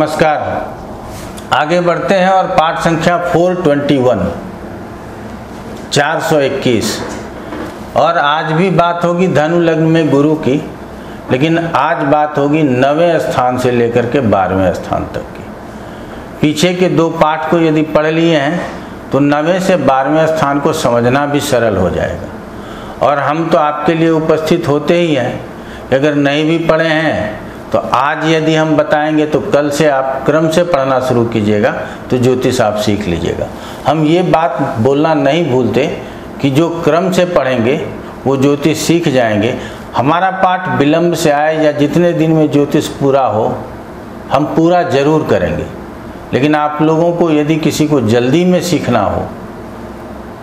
नमस्कार। आगे बढ़ते हैं और पाठ संख्या 421 421 और आज भी बात होगी धनु लग्न में गुरु की, लेकिन आज बात होगी नवें स्थान से लेकर के बारहवें स्थान तक की। पीछे के दो पाठ को यदि पढ़ लिए हैं तो नवें से बारहवें स्थान को समझना भी सरल हो जाएगा। और हम तो आपके लिए उपस्थित होते ही हैं अगर नहीं भी पढ़े हैं तो आज यदि हम बताएँगे तो कल से आप क्रम से पढ़ना शुरू कीजिएगा तो ज्योतिष आप सीख लीजिएगा। हम ये बात बोलना नहीं भूलते कि जो क्रम से पढ़ेंगे, वो ज्योतिष सीख जाएँगे। हमारा पाठ विलम्ब से आए या जितने दिन में ज्योतिष पूरा हो, हम पूरा ज़रूर करेंगे। लेकिन आप लोगों को यदि किसी को जल्दी में सीखना हो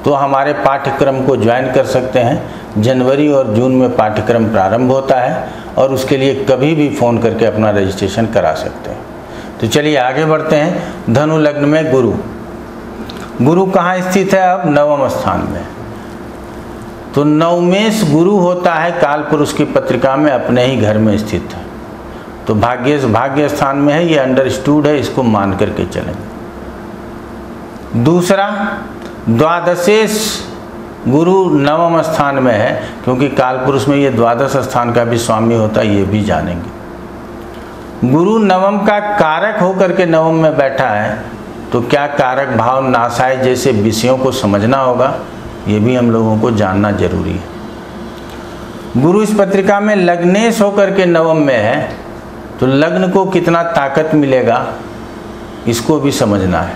तो हमारे पाठ्यक्रम को ज्वाइन कर सकते हैं। जनवरी और जून में पाठ्यक्रम प्रारंभ होता है और उसके लिए कभी भी फ़ोन करके अपना रजिस्ट्रेशन करा सकते हैं। तो चलिए आगे बढ़ते हैं। धनु लग्न में गुरु। गुरु कहाँ स्थित है? अब नवम स्थान में। तो नवमेश गुरु होता है काल पुरुष की पत्रिका में, अपने ही घर में स्थित है। तो भाग्य भाग्य स्थान में है, ये अंडरस्टूड है, इसको मान करके चलेंगे दूसरा, द्वादशेश गुरु नवम स्थान में है, क्योंकि काल पुरुष में ये द्वादश स्थान का भी स्वामी होता है, ये भी जानेंगे। गुरु नवम का कारक होकर के नवम में बैठा है तो क्या कारक भाव नासाय जैसे विषयों को समझना होगा? ये भी हम लोगों को जानना ज़रूरी है। गुरु इस पत्रिका में लग्नेश होकर के नवम में है तो लग्न को कितना ताकत मिलेगा, इसको भी समझना है।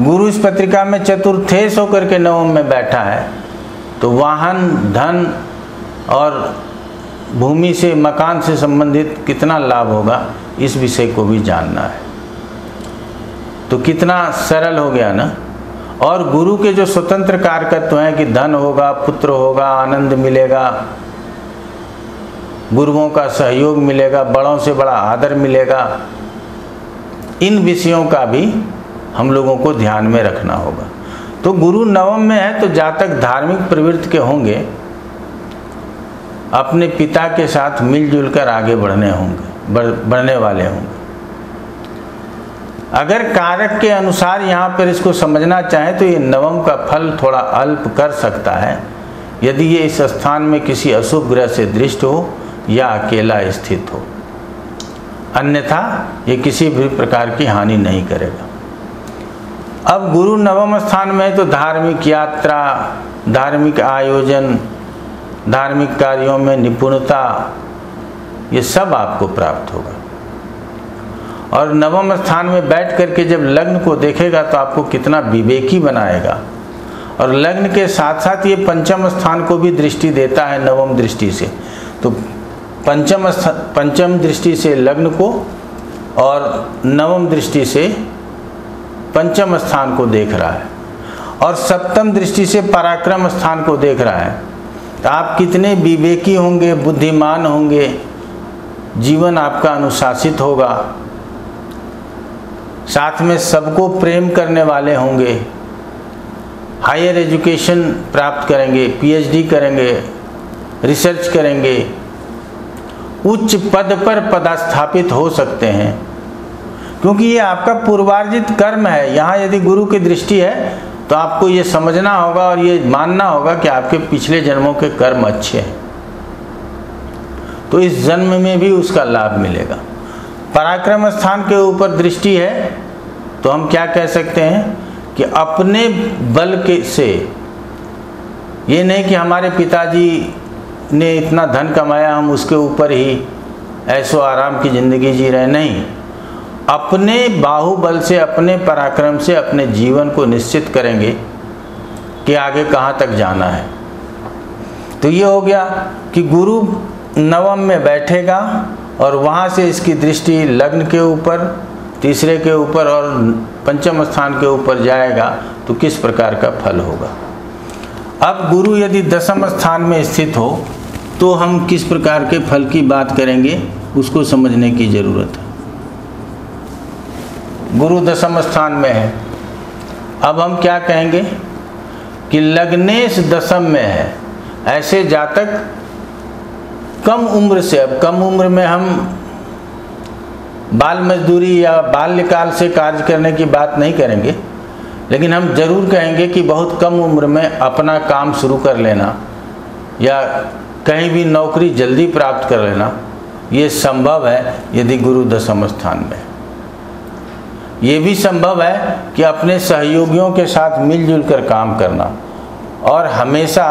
गुरु इस पत्रिका में चतुर्थेश होकर के नवम में बैठा है तो वाहन, धन और भूमि से, मकान से संबंधित कितना लाभ होगा, इस विषय को भी जानना है। तो कितना सरल हो गया ना? और गुरु के जो स्वतंत्र कारकत्व हैं कि धन होगा, पुत्र होगा, आनंद मिलेगा, गुरुओं का सहयोग मिलेगा, बड़ों से बड़ा आदर मिलेगा, इन विषयों का भी हम लोगों को ध्यान में रखना होगा। तो गुरु नवम में है तो जातक धार्मिक प्रवृत्ति के होंगे, अपने पिता के साथ मिलजुल कर आगे बढ़ने होंगे बढ़ने वाले होंगे। अगर कारक के अनुसार यहाँ पर इसको समझना चाहें तो ये नवम का फल थोड़ा अल्प कर सकता है। यदि ये इस स्थान में किसी अशुभ ग्रह से दृष्ट हो, या अकेला स्थित हो। अन्यथा ये किसी भी प्रकार की हानि नहीं करेगा। अब गुरु नवम स्थान में तो धार्मिक यात्रा, धार्मिक आयोजन, धार्मिक कार्यों में निपुणता, ये सब आपको प्राप्त होगा। और नवम स्थान में बैठ करके जब लग्न को देखेगा तो आपको कितना विवेकी बनाएगा। और लग्न के साथ साथ ये पंचम स्थान को भी दृष्टि देता है नवम दृष्टि से। तो पंचम पंचम दृष्टि से लग्न को और नवम दृष्टि से पंचम स्थान को देख रहा है और सप्तम दृष्टि से पराक्रम स्थान को देख रहा है। तो आप कितने विवेकी होंगे, बुद्धिमान होंगे, जीवन आपका अनुशासित होगा। साथ में सबको प्रेम करने वाले होंगे। हायर एजुकेशन प्राप्त करेंगे, पीएचडी करेंगे, रिसर्च करेंगे, उच्च पद पर पदास्थापित हो सकते हैं। क्योंकि ये आपका पूर्वार्जित कर्म है। यहाँ यदि गुरु की दृष्टि है तो आपको ये समझना होगा और ये मानना होगा कि आपके पिछले जन्मों के कर्म अच्छे हैं। तो इस जन्म में भी उसका लाभ मिलेगा। पराक्रम स्थान के ऊपर दृष्टि है तो हम क्या कह सकते हैं कि अपने बल के से, ये नहीं कि हमारे पिताजी ने इतना धन कमाया, हम उसके ऊपर ही ऐसो आराम की ज़िंदगी जी रहे नहीं। अपने बाहुबल से, अपने पराक्रम से, अपने जीवन को निश्चित करेंगे कि आगे कहाँ तक जाना है। तो ये हो गया कि गुरु नवम में बैठेगा और वहाँ से इसकी दृष्टि लग्न के ऊपर, तीसरे के ऊपर और पंचम स्थान के ऊपर जाएगा तो किस प्रकार का फल होगा। अब गुरु यदि दसम स्थान में स्थित हो तो हम किस प्रकार के फल की बात करेंगे, उसको समझने की ज़रूरत है। गुरु दसम स्थान में है। अब हम क्या कहेंगे कि लग्नेश दसम में है। ऐसे जातक कम उम्र से, अब कम उम्र में हम बाल मजदूरी या बाल्यकाल से कार्य करने की बात नहीं करेंगे, लेकिन हम ज़रूर कहेंगे कि बहुत कम उम्र में अपना काम शुरू कर लेना या कहीं भी नौकरी जल्दी प्राप्त कर लेना, ये संभव है यदि गुरु दशम स्थान में ये भी संभव है कि अपने सहयोगियों के साथ मिलजुल कर काम करना और हमेशा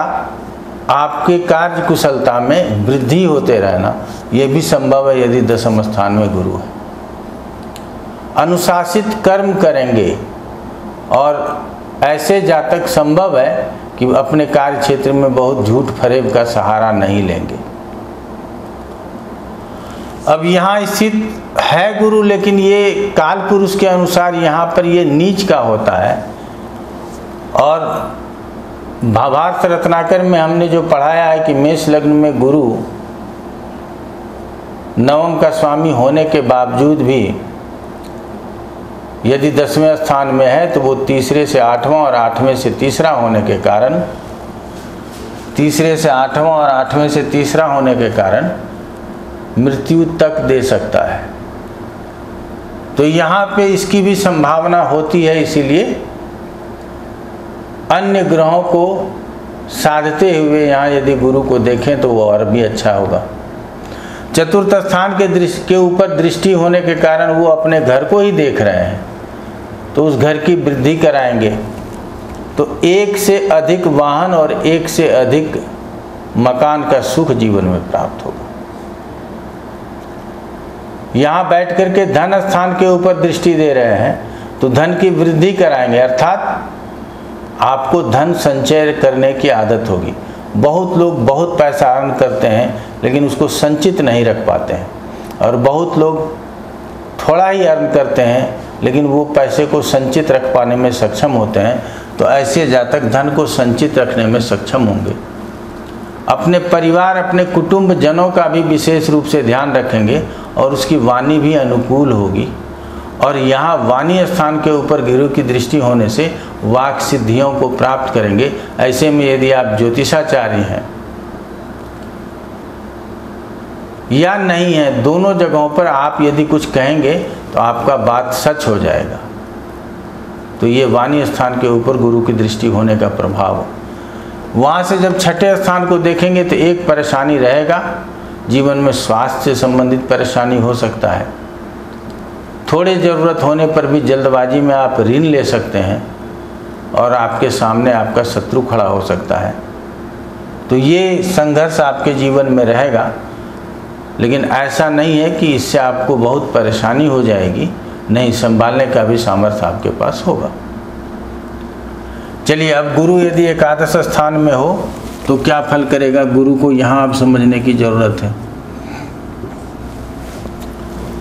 आपके कार्य कुशलता में वृद्धि होते रहना, ये भी संभव है यदि दसम स्थान में गुरु है। अनुशासित कर्म करेंगे और ऐसे जातक संभव है कि अपने कार्य क्षेत्र में बहुत झूठ फरेब का सहारा नहीं लेंगे। अब यहाँ स्थित है गुरु, लेकिन ये काल पुरुष के अनुसार यहाँ पर ये नीच का होता है। और भावार्थ रत्नाकर में हमने जो पढ़ाया है कि मेष लग्न में गुरु नवम का स्वामी होने के बावजूद भी यदि दसवें स्थान में है तो वो तीसरे से आठवां और आठवें से तीसरा होने के कारण, तीसरे से आठवां और आठवें से तीसरा होने के कारण मृत्यु तक दे सकता है। तो यहाँ पे इसकी भी संभावना होती है, इसीलिए अन्य ग्रहों को साधते हुए यहाँ यदि गुरु को देखें तो वो और भी अच्छा होगा। चतुर्थ स्थान के दृष्टि के ऊपर दृष्टि होने के कारण वो अपने घर को ही देख रहे हैं। तो उस घर की वृद्धि कराएँगे। तो एक से अधिक वाहन और एक से अधिक मकान का सुख जीवन में प्राप्त होगा। यहाँ बैठ करके धन स्थान के ऊपर दृष्टि दे रहे हैं तो धन की वृद्धि कराएँगे। अर्थात आपको धन संचय करने की आदत होगी। बहुत लोग बहुत पैसा अर्न करते हैं, लेकिन उसको संचित नहीं रख पाते हैं। और बहुत लोग थोड़ा ही अर्न करते हैं, लेकिन वो पैसे को संचित रख पाने में सक्षम होते हैं तो ऐसे जातक धन को संचित रखने में सक्षम होंगे। अपने परिवार, अपने कुटुंब जनों का भी विशेष रूप से ध्यान रखेंगे और उसकी वाणी भी अनुकूल होगी। और यहाँ वाणी स्थान के ऊपर गुरु की दृष्टि होने से वाक सिद्धियों को प्राप्त करेंगे। ऐसे में यदि आप ज्योतिषाचार्य हैं या नहीं है, दोनों जगहों पर आप यदि कुछ कहेंगे तो आपका बात सच हो जाएगा। तो ये वाणी स्थान के ऊपर गुरु की दृष्टि होने का प्रभाव वहाँ से जब छठे स्थान को देखेंगे तो एक परेशानी रहेगा, जीवन में स्वास्थ्य से संबंधित परेशानी हो सकता है। थोड़े ज़रूरत होने पर भी जल्दबाजी में आप ऋण ले सकते हैं और आपके सामने आपका शत्रु खड़ा हो सकता है। तो ये संघर्ष आपके जीवन में रहेगा, लेकिन ऐसा नहीं है कि इससे आपको बहुत परेशानी हो जाएगी, नहीं, संभालने का भी सामर्थ्य आपके पास होगा। चलिए अब गुरु यदि एकादश स्थान में हो तो क्या फल करेगा? गुरु को यहाँ अब समझने की ज़रूरत है।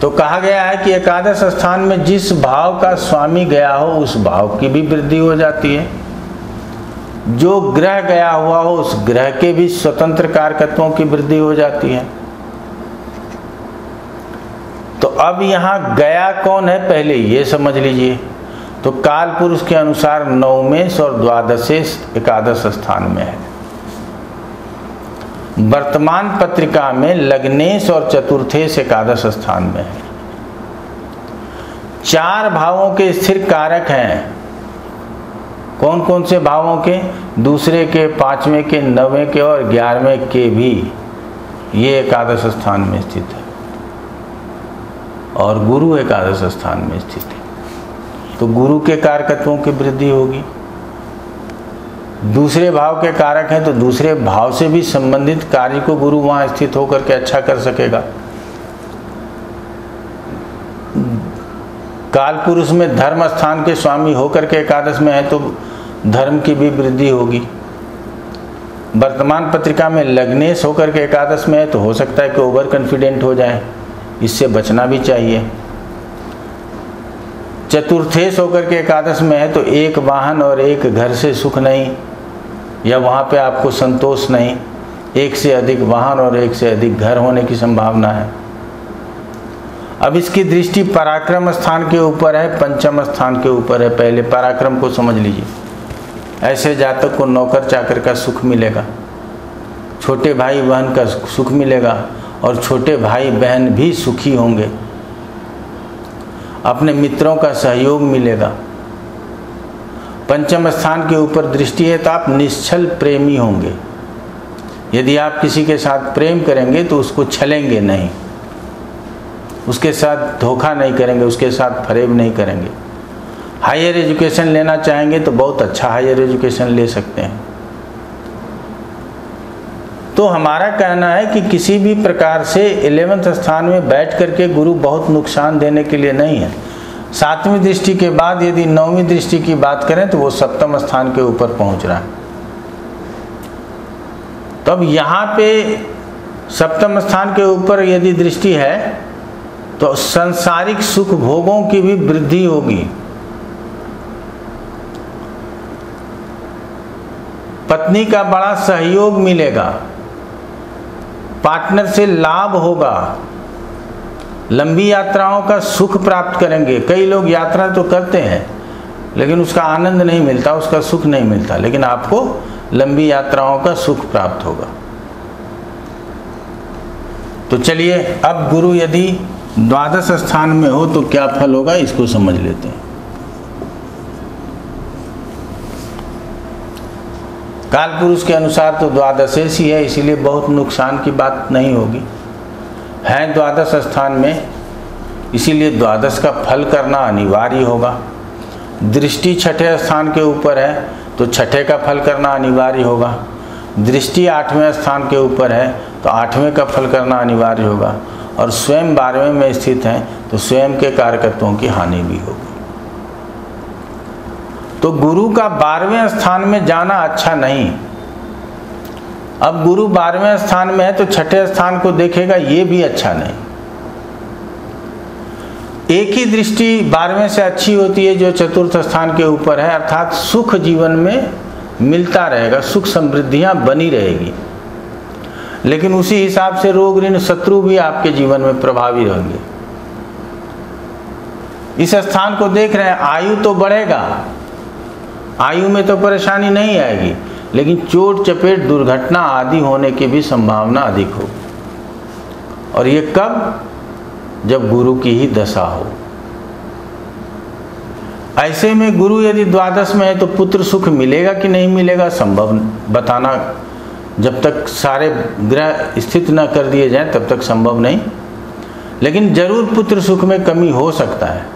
तो कहा गया है कि एकादश स्थान में जिस भाव का स्वामी गया हो, उस भाव की भी वृद्धि हो जाती है। जो ग्रह गया हुआ हो, उस ग्रह के भी स्वतंत्र कारकत्वों की वृद्धि हो जाती है। तो अब यहाँ गया कौन है? पहले ये समझ लीजिए। तो काल पुरुष के अनुसार नवमेश और द्वादशेश एकादश स्थान में है। वर्तमान पत्रिका में लग्नेश और चतुर्थेश एकादश स्थान में है। चार भावों के स्थिर कारक हैं। कौन कौन से भावों के? दूसरे के, पाँचवें के, नवें के और ग्यारहवें के भी ये एकादश स्थान में स्थित है। और गुरु एकादश स्थान में स्थित है। तो गुरु के कारकत्वों की वृद्धि होगी। दूसरे भाव के कारक हैं तो दूसरे भाव से भी संबंधित कार्य को गुरु वहाँ स्थित होकर के अच्छा कर सकेगा। काल पुरुष में धर्म स्थान के स्वामी होकर के एकादश में है तो धर्म की भी वृद्धि होगी। वर्तमान पत्रिका में लग्नेश होकर के एकादश में है तो हो सकता है कि ओवर कॉन्फिडेंट हो जाए। इससे बचना भी चाहिए। चतुर्थेश होकर के एकादश में है तो एक वाहन और एक घर से सुख नहीं, या वहाँ पे आपको संतोष नहीं। एक से अधिक वाहन और एक से अधिक घर होने की संभावना है। अब इसकी दृष्टि पराक्रम स्थान के ऊपर है, पंचम स्थान के ऊपर है। पहले पराक्रम को समझ लीजिए। ऐसे जातक को नौकर चाकर का सुख मिलेगा। छोटे भाई बहन का सुख मिलेगा और छोटे भाई बहन भी सुखी होंगे। अपने मित्रों का सहयोग मिलेगा। पंचम स्थान के ऊपर दृष्टि है तो आप निश्चल प्रेमी होंगे। यदि आप किसी के साथ प्रेम करेंगे तो उसको छलेंगे नहीं। उसके साथ धोखा नहीं करेंगे, उसके साथ फरेब नहीं करेंगे। हायर एजुकेशन लेना चाहेंगे तो बहुत अच्छा हायर एजुकेशन ले सकते हैं। तो हमारा कहना है कि किसी भी प्रकार से एलेवेंथ स्थान में बैठ करके गुरु बहुत नुकसान देने के लिए नहीं है। सातवीं दृष्टि के बाद यदि नौवीं दृष्टि की बात करें तो वो सप्तम स्थान के ऊपर पहुँच रहा है। तो अब यहाँ पे सप्तम स्थान के ऊपर यदि दृष्टि है तो संसारिक सुख भोगों की भी वृद्धि होगी। पत्नी का बड़ा सहयोग मिलेगा। पार्टनर से लाभ होगा। लंबी यात्राओं का सुख प्राप्त करेंगे। कई लोग यात्रा तो करते हैं, लेकिन उसका आनंद नहीं मिलता, उसका सुख नहीं मिलता, लेकिन आपको लंबी यात्राओं का सुख प्राप्त होगा। तो चलिए, अब गुरु यदि द्वादश स्थान में हो तो क्या फल होगा, इसको समझ लेते हैं। काल पुरुष के अनुसार तो द्वादशेश ही है, इसीलिए बहुत नुकसान की बात नहीं होगी। है द्वादश स्थान में, इसीलिए द्वादश का फल करना अनिवार्य होगा। दृष्टि छठे स्थान के ऊपर है तो छठे का फल करना अनिवार्य होगा। दृष्टि आठवें स्थान के ऊपर है तो आठवें का फल करना अनिवार्य होगा। और स्वयं बारहवें में स्थित हैं तो स्वयं के कारकत्वों की हानि भी होगी। तो गुरु का बारहवें स्थान में जाना अच्छा नहीं। अब गुरु बारहवें स्थान में है तो छठे स्थान को देखेगा, ये भी अच्छा नहीं। एक ही दृष्टि बारहवें से अच्छी होती है जो चतुर्थ स्थान के ऊपर है, अर्थात सुख जीवन में मिलता रहेगा, सुख समृद्धियाँ बनी रहेगी। लेकिन उसी हिसाब से रोग ऋण शत्रु भी आपके जीवन में प्रभावी रहेंगे। इस स्थान को देख रहे हैं, आयु तो बढ़ेगा आयु में तो परेशानी नहीं आएगी, लेकिन चोट चपेट दुर्घटना आदि होने की भी संभावना अधिक हो। और ये कब? जब गुरु की ही दशा हो। ऐसे में गुरु यदि द्वादश में है तो पुत्र सुख मिलेगा कि नहीं मिलेगा, संभव बताना, जब तक सारे ग्रह स्थित न कर दिए जाएँ, तब तक संभव नहीं। लेकिन ज़रूर पुत्र सुख में कमी हो सकता है,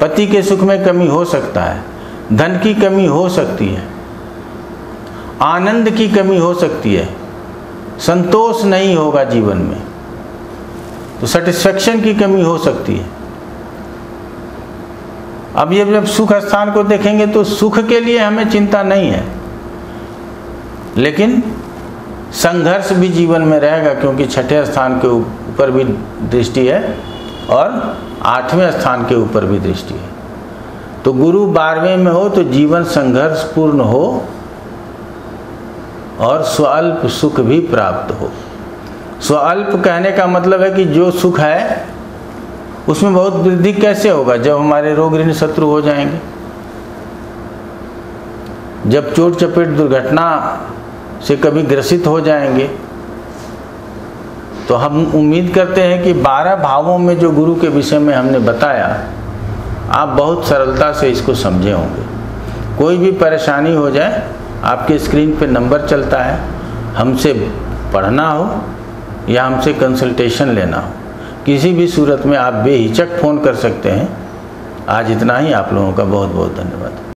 पति के सुख में कमी हो सकता है। धन की कमी हो सकती है, आनंद की कमी हो सकती है, संतोष नहीं होगा जीवन में तो सेटिस्फेक्शन की कमी हो सकती है। अब ये जब सुख स्थान को देखेंगे तो सुख के लिए हमें चिंता नहीं है, लेकिन संघर्ष भी जीवन में रहेगा क्योंकि छठे स्थान के ऊपर भी दृष्टि है और आठवें स्थान के ऊपर भी दृष्टि है। तो गुरु बारहवें में हो तो जीवन संघर्षपूर्ण हो और स्वल्प सुख भी प्राप्त हो। स्वल्प कहने का मतलब है कि जो सुख है, उसमें बहुत वृद्धि कैसे होगा जब हमारे रोग ऋण शत्रु हो जाएँगे? जब चोट चपेट दुर्घटना से कभी ग्रसित हो जाएँगे तो हम उम्मीद करते हैं कि बारह भावों में जो गुरु के विषय में हमने बताया आप बहुत सरलता से इसको समझे होंगे। कोई भी परेशानी हो जाए, आपके स्क्रीन पे नंबर चलता है, हमसे पढ़ना हो या हमसे कंसल्टेशन लेना हो। किसी भी सूरत में आप बेहिचक फ़ोन कर सकते हैं। आज इतना ही, आप लोगों का बहुत बहुत धन्यवाद।